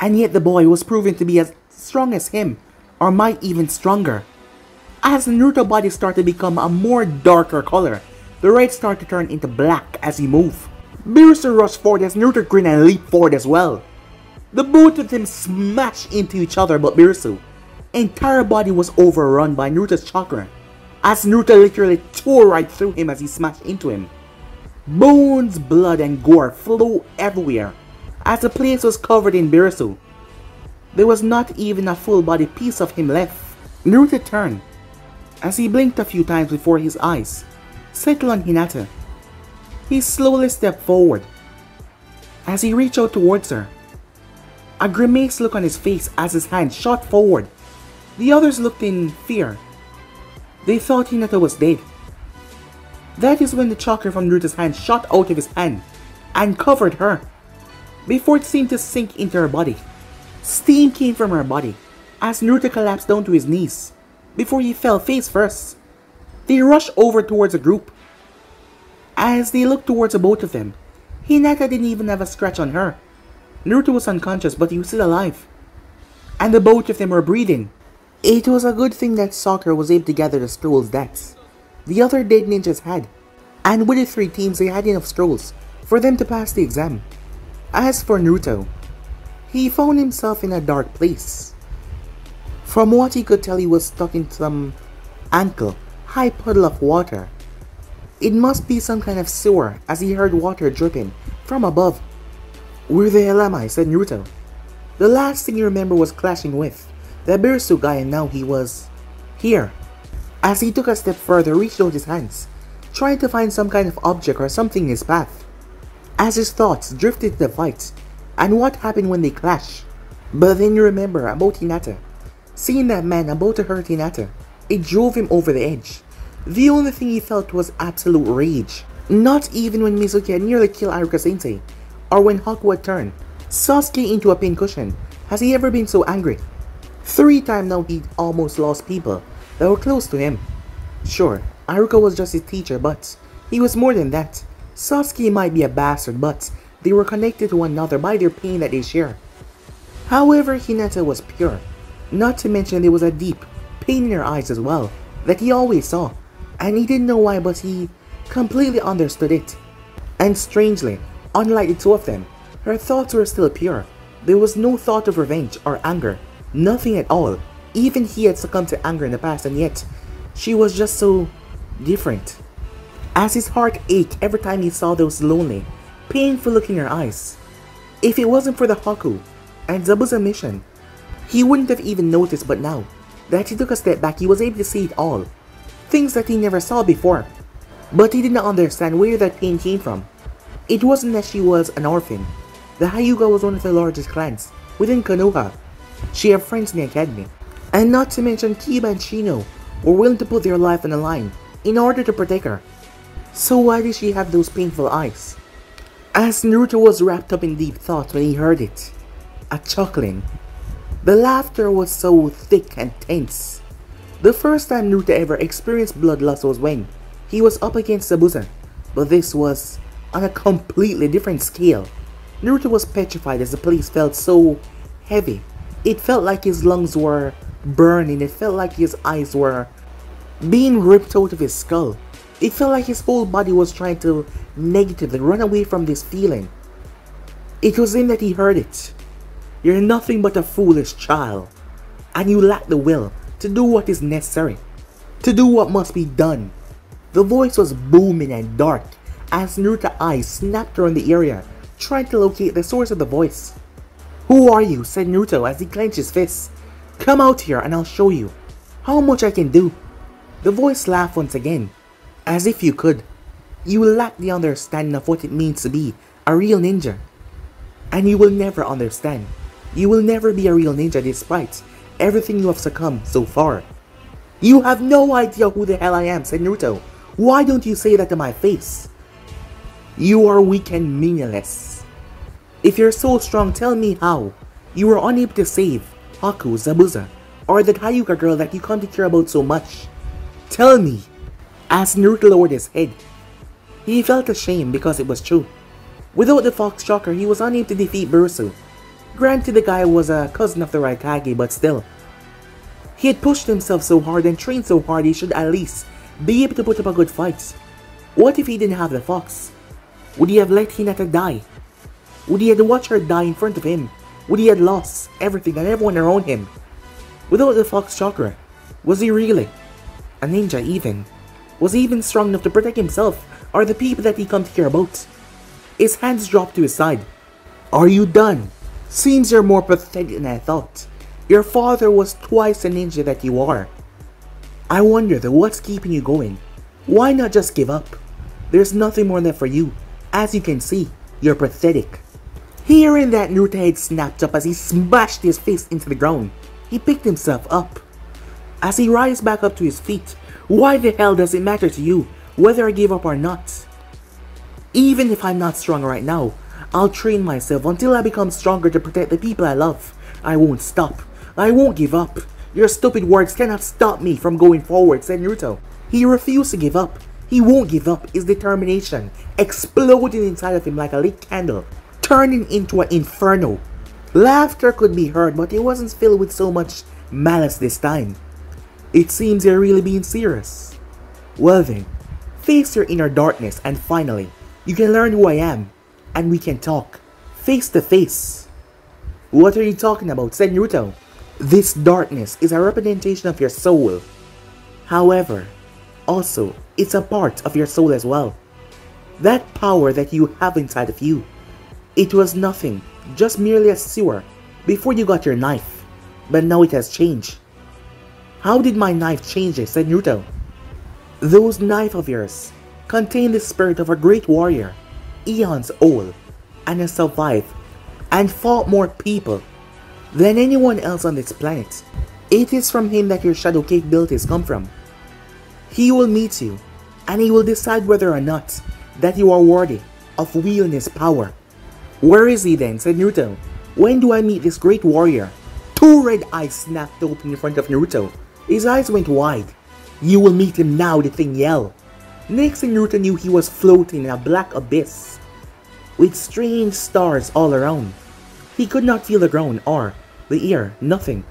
And yet the boy was proven to be as strong as him, or might even stronger. As Naruto body started to become a more darker color, the red started to turn into black as he moved. Birusu rushed forward as Naruto grinned and leaped forward as well. The both of them smashed into each other but Birusu entire body was overrun by Naruto's chakra, as Naruto literally tore right through him as he smashed into him. Bones, blood, and gore flew everywhere, as the place was covered in Birusu. There was not even a full body piece of him left. Naruto turned, as he blinked a few times before his eyes settled on Hinata. He slowly stepped forward. As he reached out towards her, a grimace look on his face as his hand shot forward. The others looked in fear. They thought Hinata was dead. That is when the chakra from Naruto's hand shot out of his hand and covered her, before it seemed to sink into her body. Steam came from her body as Naruto collapsed down to his knees before he fell face first. They rushed over towards the group. As they looked towards the both of them, Hinata didn't even have a scratch on her. Naruto was unconscious but he was still alive. And the both of them were breathing. It was a good thing that Sakura was able to gather the scrolls that the other dead ninjas had. And with the three teams they had enough scrolls for them to pass the exam. As for Naruto, he found himself in a dark place. From what he could tell he was stuck in some ankle high puddle of water. It must be some kind of sewer as he heard water dripping from above. Where the hell am I? said Naruto. The last thing he remembered was clashing with the Birusu guy and now he was here. As he took a step further, reached out his hands, trying to find some kind of object or something in his path. As his thoughts drifted to the fight and what happened when they clashed. But then you remember about Hinata. Seeing that man about to hurt Hinata, it drove him over the edge. The only thing he felt was absolute rage. Not even when Mizuki nearly killed Iruka Sensei, or when Haku had turned Sasuke into a pincushion, has he ever been so angry. Three times now he almost lost people that were close to him. Sure, Iruka was just his teacher, but he was more than that. Sasuke might be a bastard, but they were connected to one another by their pain that they share. However, Hinata was pure, not to mention there was a deep, pain in her eyes as well that he always saw, and he didn't know why, but he completely understood it. And strangely, unlike the two of them, her thoughts were still pure. There was no thought of revenge or anger, nothing at all. Even he had succumbed to anger in the past, and yet she was just so different. As his heart ached every time he saw those lonely, painful look in her eyes. If it wasn't for the Haku and Zabuza mission, he wouldn't have even noticed, but now, that he took a step back, he was able to see it all. Things that he never saw before. But he did not understand where that pain came from. It wasn't that she was an orphan. The Hyuga was one of the largest clans within Konoha. She had friends in the academy. And not to mention Kiba and Shino were willing to put their life on the line in order to protect her. So why did she have those painful eyes? As Naruto was wrapped up in deep thought when he heard it, a chuckling the laughter was so thick and tense. The first time Naruto ever experienced bloodlust was when he was up against Zabuza, but this was on a completely different scale. Naruto was petrified as the place felt so heavy. It felt like his lungs were burning, it felt like his eyes were being ripped out of his skull. It felt like his whole body was trying to negatively run away from this feeling. It was then that he heard it. You're nothing but a foolish child, and you lack the will to do what is necessary, to do what must be done. The voice was booming and dark as Naruto's eyes snapped around the area, trying to locate the source of the voice. Who are you? said Naruto as he clenched his fists. Come out here and I'll show you how much I can do. The voice laughed once again, as if you could. You lack the understanding of what it means to be a real ninja. And you will never understand. You will never be a real ninja despite everything you have succumbed so far. You have no idea who the hell I am, said Naruto. Why don't you say that to my face? You are weak and meaningless. If you're so strong, tell me how. You were unable to save Haku, Zabuza, or the Hyuga girl that you come to care about so much. Tell me. As Naruto lowered his head, he felt ashamed because it was true. Without the Fox Chakra, he was unable to defeat Boruto. Granted, the guy was a cousin of the Raikage, but still. He had pushed himself so hard and trained so hard he should at least be able to put up a good fight. What if he didn't have the Fox? Would he have let Hinata die? Would he have watched her die in front of him? Would he have lost everything and everyone around him? Without the Fox Chakra, was he really a ninja even? Was he even strong enough to protect himself or the people that he come to care about? His hands dropped to his side. Are you done? Seems you're more pathetic than I thought. Your father was twice the ninja that you are. I wonder though, what's keeping you going? Why not just give up? There's nothing more left for you. As you can see, you're pathetic. Hearing that, Naruto snapped up as he smashed his face into the ground. He picked himself up. As he rises back up to his feet, why the hell does it matter to you whether I give up or not? Even if I'm not strong right now, I'll train myself until I become stronger to protect the people I love. I won't stop. I won't give up. Your stupid words cannot stop me from going forward, said Naruto. He refused to give up. He won't give up. His determination exploding inside of him like a lit candle, turning into an inferno. Laughter could be heard, but it wasn't filled with so much malice this time. It seems you're really being serious. Well then, face your inner darkness and finally, you can learn who I am, and we can talk, face to face. What are you talking about, said Naruto. This darkness is a representation of your soul. However, also, it's a part of your soul as well. That power that you have inside of you. It was nothing, just merely a sewer, before you got your knife. But now it has changed. How did my knife change it, said Naruto. Those knife of yours contain the spirit of a great warrior, eons old, and has survived and fought more people than anyone else on this planet. It is from him that your shadow Cake capabilities come from. He will meet you, and he will decide whether or not that you are worthy of wielding his power. Where is he then? said Naruto. When do I meet this great warrior? Two red eyes snapped open in front of Naruto. His eyes went wide. You will meet him now, the thing yelled. Next thing Naruto knew he was floating in a black abyss with strange stars all around. He could not feel the ground or the air, nothing.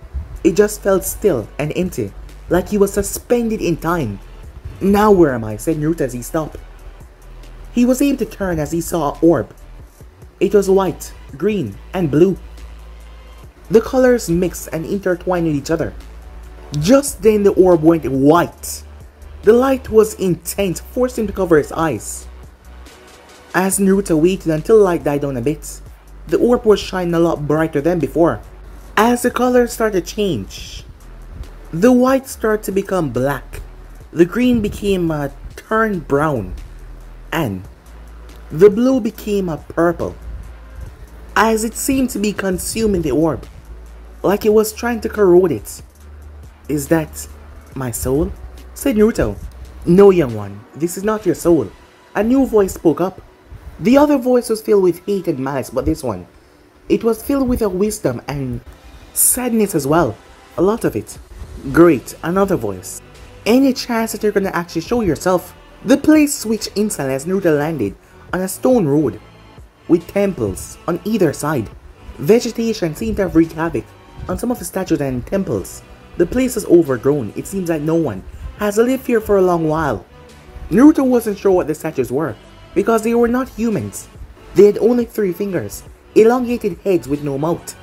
It just felt still and empty, like he was suspended in time. Now where am I? said Naruto as he stopped. He was able to turn as he saw an orb. It was white, green, and blue. The colors mixed and intertwined with each other. Just then the orb went white. The light was intense, forced him to cover his eyes. As Naruto waited until light died down a bit, the orb was shining a lot brighter than before. As the colors started to change, the white started to become black, the green became a turned brown, and the blue became a purple. As it seemed to be consuming the orb, like it was trying to corrode it. Is that my soul? said Naruto. No, young one, this is not your soul. A new voice spoke up. The other voice was filled with hate and malice, but this one, it was filled with a wisdom and sadness as well. A lot of it. Great, another voice. Any chance that you're gonna actually show yourself? The place switched instantly as Naruto landed on a stone road with temples on either side. Vegetation seemed to have wreaked havoc on some of the statues and temples. The place is overgrown. It seems like no one has lived here for a long while. Naruto wasn't sure what the statues were because they were not humans. They had only three fingers, elongated heads with no mouth.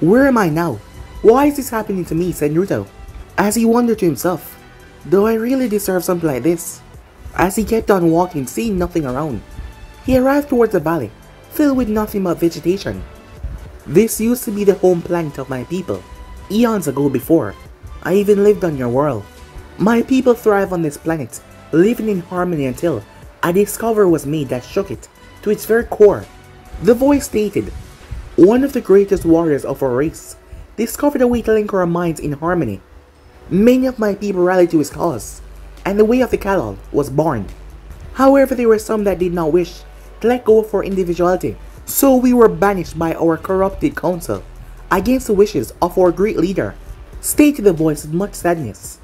Where am I now? Why is this happening to me? said Naruto, as he wondered to himself. Do I really deserve something like this? As he kept on walking, seeing nothing around, he arrived towards the valley filled with nothing but vegetation. This used to be the home planet of my people, eons ago before I even lived on your world. My people thrive on this planet, living in harmony until a discovery was made that shook it to its very core. The voice stated, one of the greatest warriors of our race discovered a way to link our minds in harmony. Many of my people rallied to his cause, and the way of the Khala was born. However, there were some that did not wish let go of our individuality, so we were banished by our corrupted council against the wishes of our great leader. Stated the voice with much sadness.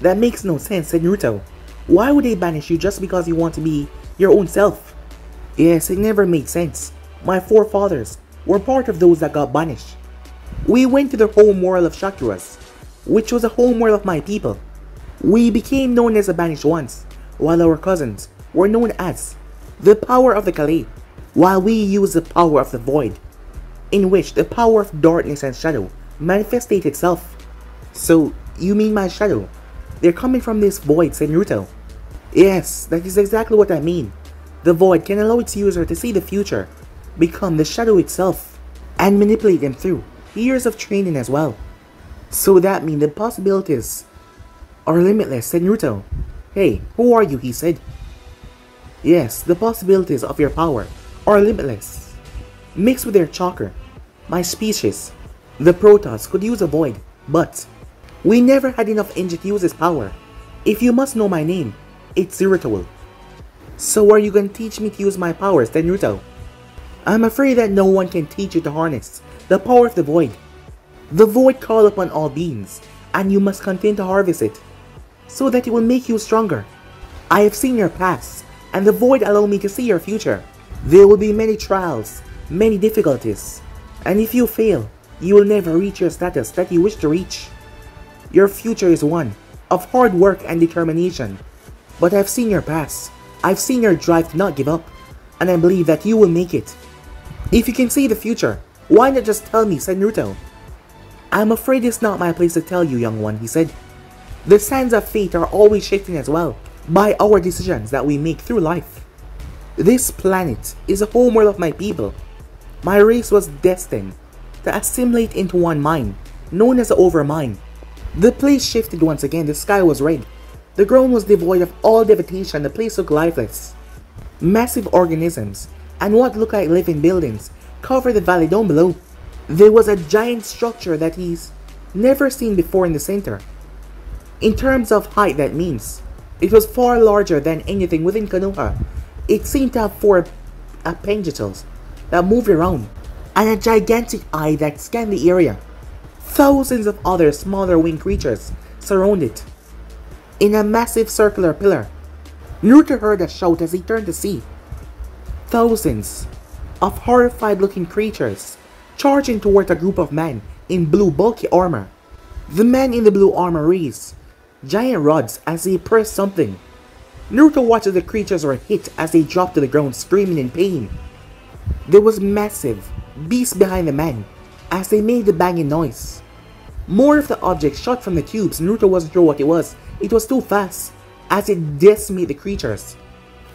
That makes no sense, said Naruto. Why would they banish you just because you want to be your own self? Yes, it never made sense. My forefathers were part of those that got banished. We went to the home world of Shakuras, which was the home world of my people. We became known as the banished ones, while our cousins were known as the power of the Khala, while we use the power of the void, in which the power of darkness and shadow manifested itself. So, you mean my shadow? They're coming from this void, said. Yes, that is exactly what I mean. The void can allow its user to see the future, become the shadow itself, and manipulate them through years of training as well. So that means the possibilities are limitless, said. Hey, who are you, he said. Yes, the possibilities of your power are limitless. Mixed with their chakra, my species, the Protoss could use a void, but we never had enough energy to use its power. If you must know my name, it's Zeratul. So are you gonna teach me to use my powers, then Naruto? I'm afraid that no one can teach you to harness the power of the void. The void call upon all beings, and you must continue to harvest it, so that it will make you stronger. I have seen your past, and the void allow me to see your future. There will be many trials, many difficulties, and if you fail, you will never reach your status that you wish to reach. Your future is one of hard work and determination. But I've seen your past, I've seen your drive to not give up, and I believe that you will make it. If you can see the future, why not just tell me, said Naruto. I'm afraid it's not my place to tell you, young one, he said. The sands of fate are always shifting as well by our decisions that we make through life. This planet is a homeworld of my people. My race was destined to assimilate into one mind, known as the Overmind. The place shifted once again, the sky was red. The ground was devoid of all vegetation, the place looked lifeless. Massive organisms and what looked like living buildings covered the valley down below. There was a giant structure that he's never seen before in the center. In terms of height that means, it was far larger than anything within Konoha. It seemed to have four appendages that moved around, and a gigantic eye that scanned the area. Thousands of other smaller winged creatures surrounded it. In a massive circular pillar, Naruto heard a shout as he turned to see. Thousands of horrified looking creatures charging toward a group of men in blue bulky armor. The men in the blue armor raised giant rods as they pressed something. Naruto watched as the creatures were hit as they dropped to the ground screaming in pain. There was massive beast behind the men as they made the banging noise. More of the objects shot from the tubes, Naruto wasn't sure what it was. It was too fast as it decimated the creatures.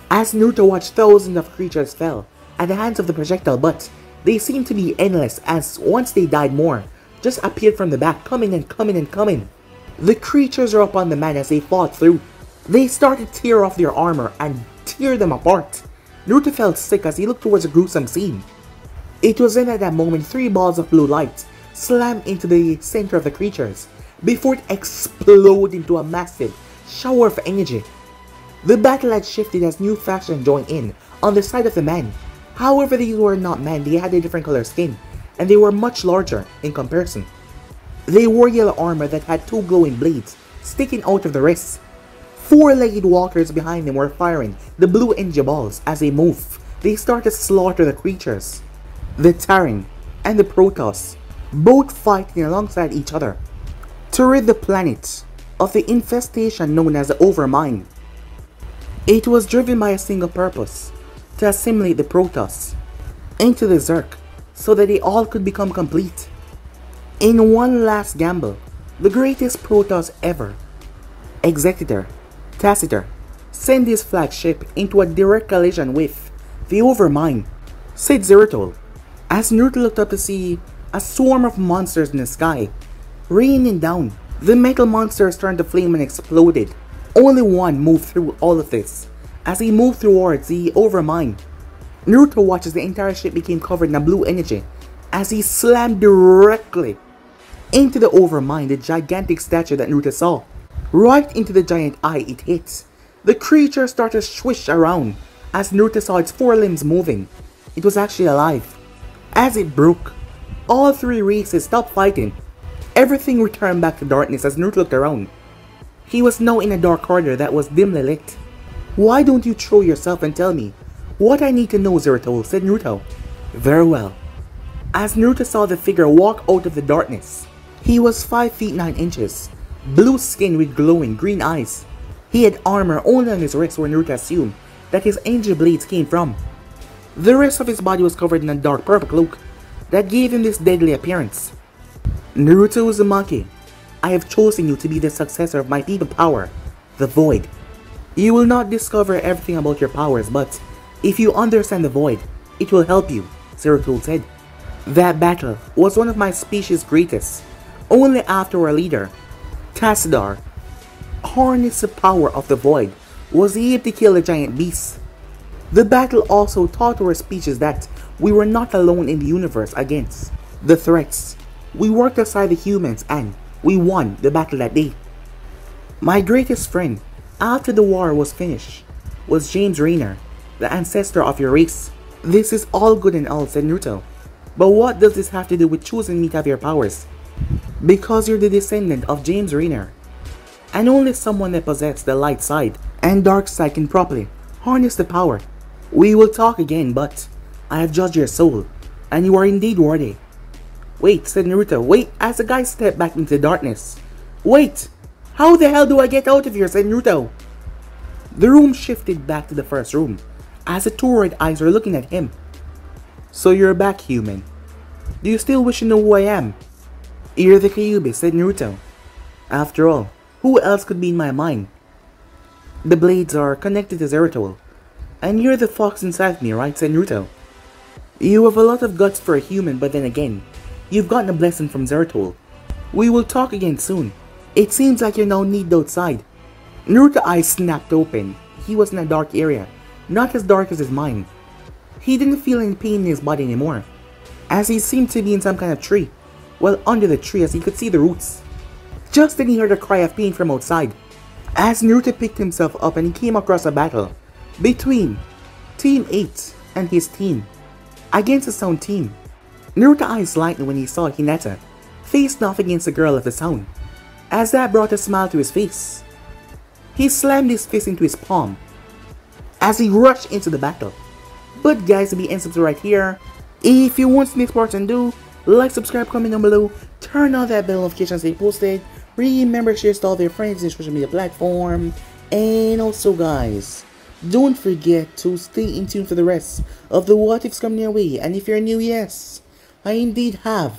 As Naruto watched thousands of creatures fell at the hands of the projectile but they seemed to be endless as once they died more just appeared from the back coming and coming and coming. The creatures are upon the men as they fought through. They started to tear off their armor and tear them apart. Naruto felt sick as he looked towards a gruesome scene. It was then at that moment three balls of blue light slammed into the center of the creatures before it exploded into a massive shower of energy. The battle had shifted as new faction joined in on the side of the men. However, these were not men, they had a different color skin, and they were much larger in comparison. They wore yellow armor that had two glowing blades sticking out of the wrists. Four-legged walkers behind them were firing the blue energy balls as they moved they start to slaughter the creatures. The Terran and the Protoss, both fighting alongside each other to rid the planet of the infestation known as the Overmind. It was driven by a single purpose, to assimilate the Protoss into the Zerg so that they all could become complete. In one last gamble, the greatest Protoss ever, Executor, Tassadar, sent his flagship into a direct collision with the Overmind, said Zeratul, as Naruto looked up to see a swarm of monsters in the sky, raining down. The metal monsters turned to flame and exploded. Only one moved through all of this, as he moved towards the Overmind. Naruto watches the entire ship became covered in a blue energy, as he slammed directly into the Overmind, the gigantic statue that Naruto saw. Right into the giant eye it hits. The creature started to swish around as Naruto saw its four limbs moving. It was actually alive. As it broke, all three races stopped fighting. Everything returned back to darkness as Naruto looked around. He was now in a dark corridor that was dimly lit. Why don't you show yourself and tell me? What I need to know, Zeratul, said Naruto. Very well. As Naruto saw the figure walk out of the darkness, he was 5 feet 9 inches, blue skin with glowing green eyes. He had armor only on his wrists where Naruto assumed that his angel blades came from. The rest of his body was covered in a dark purple cloak that gave him this deadly appearance. Naruto Uzumaki, I have chosen you to be the successor of my people power, the Void. You will not discover everything about your powers, but if you understand the Void, it will help you, Zeratul said. That battle was one of my species' greatest. Only after our leader, Tassadar, harnessed the power of the Void, was able to kill the giant beast. The battle also taught our species that we were not alone in the universe against the threats. We worked aside the humans and we won the battle that day. My greatest friend, after the war was finished, was James Raynor, the ancestor of your race. This is all good and all, said Naruto. But what does this have to do with choosing me to have your powers? Because you're the descendant of James Raynor. And only someone that possesses the light side and dark side can properly harness the power. We will talk again, but I have judged your soul, and you are indeed worthy. Wait, said Naruto. Wait, as the guy stepped back into the darkness. Wait! How the hell do I get out of here, said Naruto. The room shifted back to the first room, as the two red eyes were looking at him. So you're back, human. Do you still wish to know who I am? You're the Kyuubi, said Naruto. After all, who else could be in my mind? The blades are connected to Zeratul. And you're the fox inside me, right, said Naruto. You have a lot of guts for a human, but then again, you've gotten a blessing from Zeratul. We will talk again soon. It seems like you're now need outside. Naruto's eyes snapped open. He was in a dark area, not as dark as his mind. He didn't feel any pain in his body anymore, as he seemed to be in some kind of tree, well under the tree as he could see the roots. Just then he heard a cry of pain from outside, as Naruto picked himself up and he came across a battle between Team 8 and his team against his own team. Naruto eyes lightened when he saw Hinata faced off against the girl of the Sound, as that brought a smile to his face. He slammed his fist into his palm as he rushed into the battle. But guys, to be and subscribe right here. If you want next parts and do, like, subscribe, comment down below, turn on that bell notification so posted. Remember, share to all your friends in social media platform. And also guys, don't forget to stay in tune for the rest of the what ifs coming your way. And if you're new, yes, I indeed have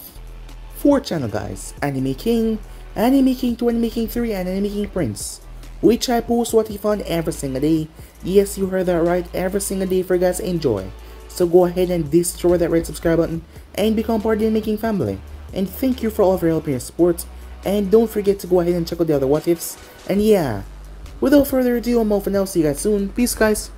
four channel guys. Anime King, Anime King 2, Anime King 3, and Anime King Prince. Which I post what if on every single day. Yes, you heard that right, every single day for you guys enjoy. So go ahead and destroy that red subscribe button and become part of the making family. And thank you for all of your help and support. And don't forget to go ahead and check out the other what ifs. And yeah, Without further ado, I'm off and I'll see you guys soon. Peace, guys.